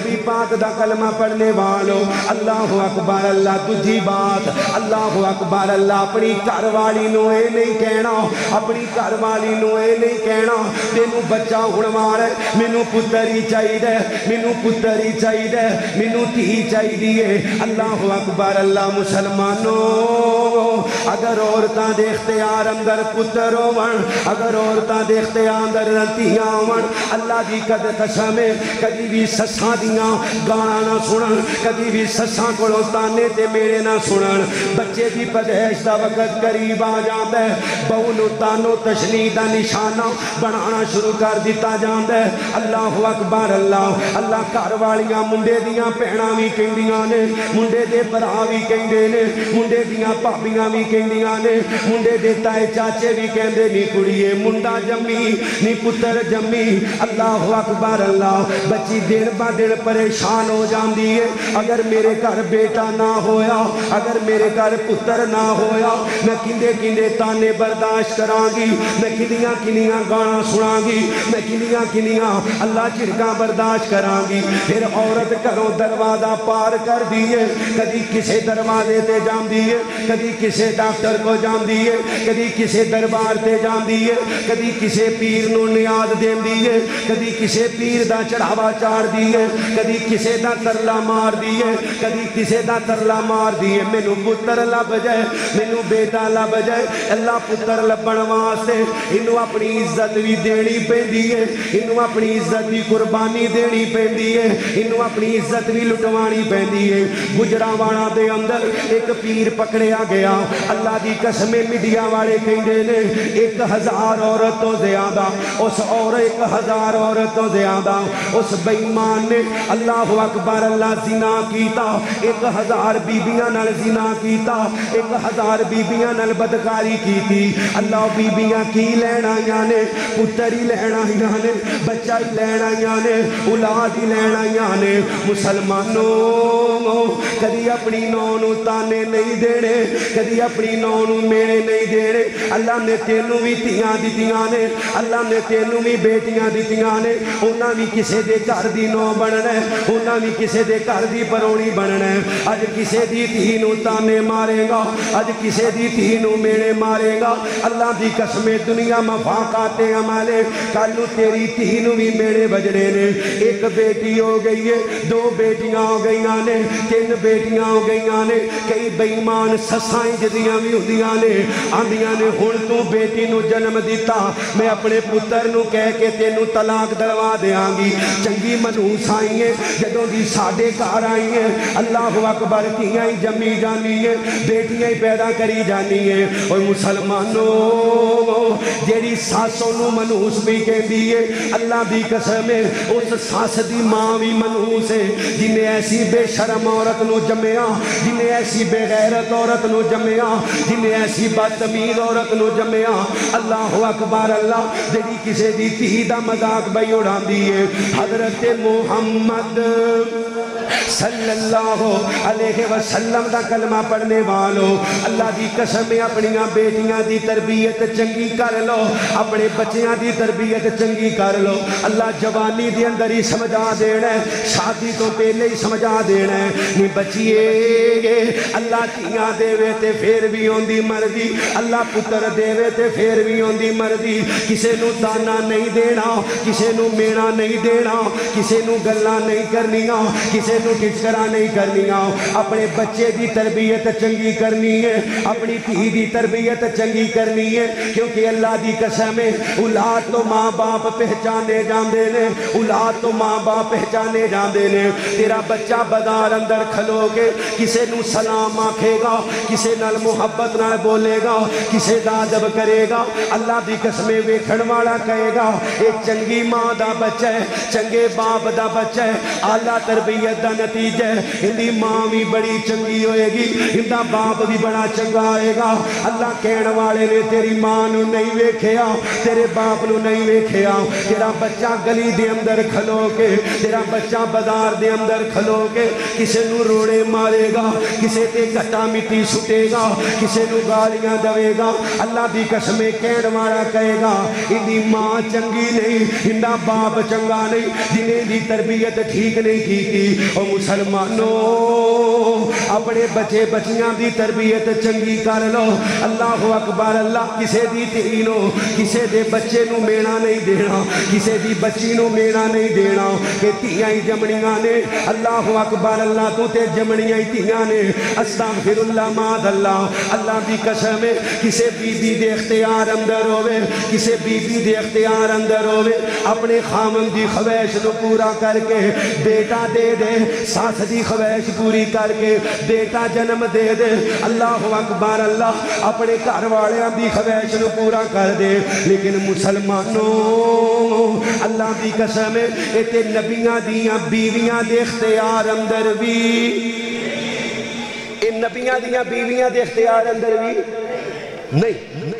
नबी पाक दा कलमा पढ़ने वालो। अल्लाह अकबर, अल्लाह दूजी बात। अल्लाह अकबर, अल्लाह अपनी घर वाली ये नहीं कहना। अपनी घर वाली ये नहीं कहना। तेनू बच्चा है मैनू पुत्र ही चाहिए मैनू पुत्र ही चाहिए मैनू धी चाहिए अल्लाह अकबर, अल्लाह मुसलमानों, अगर औरतां दे इख्तियार अंदर पुत्र होवन अगर औरतां दे इख्तियार अंदर धीआं होवन अल्लाह दी कद कसम कदी भी सस्सां दियाँ गाना ना सुन कभी भी सस्सां को ताने ते मेरे ना सुनन बच्चे दी पैदाइश दा वक्त करीब आ जाता है बहु नु तानो तशनी दा निशाना बनाना शुरू कर दिता जाता है अल्लाह अकबर अल्लाह अल्लाह घर वालियाँ मुंडे दियाँ भैणां भी कहंदियाँ ने मुंडे दे भरा भी कहंदे ने मुंडे दियाँ भाबियाँ भी कहंदियाँ ने मुंडे दे ताए चाचे भी कहंदे नी कुड़िए मुंडा जमी नी पुत्र जमी अल्लाह अकबर अल्लाह बच्ची दिन ब दिन परेशान हो जाती है। अगर मेरे घर बेटा ना होया, अगर मेरे घर पुत्र ना होया, मैं किंदे ताने बर्दाश्त करांगी, मैं किनिया किनिया गाना सुनांगी, मैं किनिया किनिया अल्लाह झिड़का बर्दाश्त करांगी। फिर औरत घरों दरवाज़ा पार कर दी है। कदी किसे दरवाजे ते जाती है, कभी किसे डॉक्टर को जाती है, कभी किसी दरबार से जाती है, कभी किसी पीर नियाद देंदी है कदी किसे पीर दा चढ़ावा चाड़दी है। कदी किसी का तरला मारदी है कभी किसी का तरला मारदी है मैनू पुत्र लभ जाए, मैनू बेटा लभ जाए। अल्लाह पुत्र लभण वास्ते इनू अपनी इज़्ज़त भी देनी पैंदी है। इनू अपनी इज़्ज़त की कुर्बानी देनी पैंदी है। इनू अपनी इज़्ज़त भी लुटवानी पैंदी है। गुजरावाड़ा दे अंदर एक पीर पकड़िया गया। अल्लाह की कसमे मीडिया वाले कहते ने, एक हज़ार औरत तो ज़्यादा उस और एक हज़ार औरत तो ज़्यादा उस बेईमान ने अल्लाह अकबर, अल्लाह जिना कीता। एक हज़ार बीबियाँ नाल जिना कीता। एक हज़ार बीबियाँ नाल बदकारी कीती। अल्लाह बीबियाँ की लैन आईयां ने? पुत्र ही लैन आईयां ने? बच्चा ही लैन आईयां ने? औलाद ही लैन आईयां ने? मुसलमानों कभी अपनी नौ ताने नहीं देने। कभी अपनी नौ मेले नहीं देने। अल्लाह ने तेनू भी धियाँ दित्तियाँ ने। अल्लाह ने तेनू भी बेटियाँ दित्तियाँ ने। उन्हां भी किसी के घर दी नौ बनना है उन्हां भी किसे दे घर दी परौणी बनना है अज किसे दी धी नु ताने मारेगा अज किसे दी धी नु मेले मारेगा अल्लाह दी कसमे दुनिया मफाकाते अमाले कल तेरी धी नु भी मेले बजने ने एक बेटी हो गई है दो बेटियाँ हो गई ने तीन बेटियाँ हो गई ने कई बेईमान ससा जदियाँ भी होंदियाँ ने आंदियाँ ने हुन तू बेटी जन्म दिता मैं अपने पुत्र कह के तेन तलाक दलवा देंगी चंकी मनूस है जदों दी साडे घर आई है अल्लाह अकबर धियाँ ही जमी जानी है बेटियाँ ही पैदा करी जानी है और मुसलमानों, जेड़ी सस मनूस भी कहती है, अल्लाह की कसम है, उस सस की माँ भी मनूस है, जिन्हें ऐसी बेशरम औरत नु जमया जिन्हें ऐसी बेगैरत औरत नु जमया जिन्हें ऐसी बदतमीज औरत नु जमया अल्लाह अकबर, अल्लाह, जेड़ी किसी दी धी दा मज़ाक बई उड़ाती है। हज़रत मोहम्मद madame सल्लल्लाहु अलैहि वसल्लम का कलमा पढ़ने वालो, अल्लाह की कसम अपनी बेटियाँ की तरबियत चंगी कर लो, अपने बच्चियाँ की तरबियत चंगी कर लो। अल्लाह जवानी दे अंदर ही समझा देना शादी तो पहले ही समझा देना है। नी बचिए, अल्लाह धियाँ देवे ते फिर भी आंदी मर्ज़ी अल्लाह पुत्र देवे ते फिर भी आंदी मर्ज़ी किसी दाना नहीं देना, किसी मेना नहीं देना, किसी नु गल्ला नहीं करनिया, किसे नु टिचकरा नहीं करनिया अपने बच्चे की तरबीयत चंगी करनी है अपनी धी की तरबियत चंगी करनी है क्योंकि अल्लाह की कसम है औलाद तो माँ बाप पहचाने जाते ने। औलाद तो माँ बाप पहचाने जाते ने। तेरा बच्चा बाज़ार अंदर खलो के किसे नु सलाम आखेगा, किसे मुहब्बत नाल बोलेगा, किसी का अदब करेगा। अल्लाह की कसमें वेखण वाला कहेगा ये चंगी माँ का बच्चा है चंगे बाप का बच्चा है आला तरबियत का नतीजा है इनकी माँ भी बड़ी चंगी होएगी इनका बाप भी बड़ा चंगा होएगा अल्लाह कहण वाले ने तेरी माँ नहीं वेखिया तेरे बाप नु नहीं वेखिया तेरा बच्चा गली दे अंदर खलो के तेरा बच्चा बाज़ार दे अंदर खलो के किसे रोड़े मारेगा किसी ते घटा मिट्टी सुटेगा किसे नु गालियाँ देवेगा अल्लाह की कसमें कहण वाला कहेगा इनकी माँ चंगी नहीं इनका बाप चंगा नहीं जिन्हें तरबियत तरबियत ठीक नहीं की Oh, सर मानो अपने बच्चे बच्चियाँ की तरबियत चंकी कर लो। अल्लाह अकबर, अल्लाह किसी की धी किसी के बच्चे मेना नहीं देना? किसी की बच्ची मेना नहीं देना? कि धिया ही जमनिया ने। अल्लाह अकबर, अल्लाह तू तो जमनिया ही धिया ने। अस्ता फिर माद अल्लाह। अल्लाह की कसम है, किसी बीबी के अख्तियार अंदर होवे, किसी बीबी के अख्तियार अंदर होवे, अपने खामन की खवैश को पूरा करके, बेटा दे दे, सस की खवैश पूरी करके बेटा जन्म दे दे। अल्लाह अकबर, अल्लाह अपने घर वालों की खवैश को पूरा कर दे। लेकिन मुसलमानों, अल्लाह की कसम इतने नबिया दिया बीवियाँ के अख्तियार अंदर भी। नबिया दिया बीवियाँ के अख्तियार अंदर भी। नहीं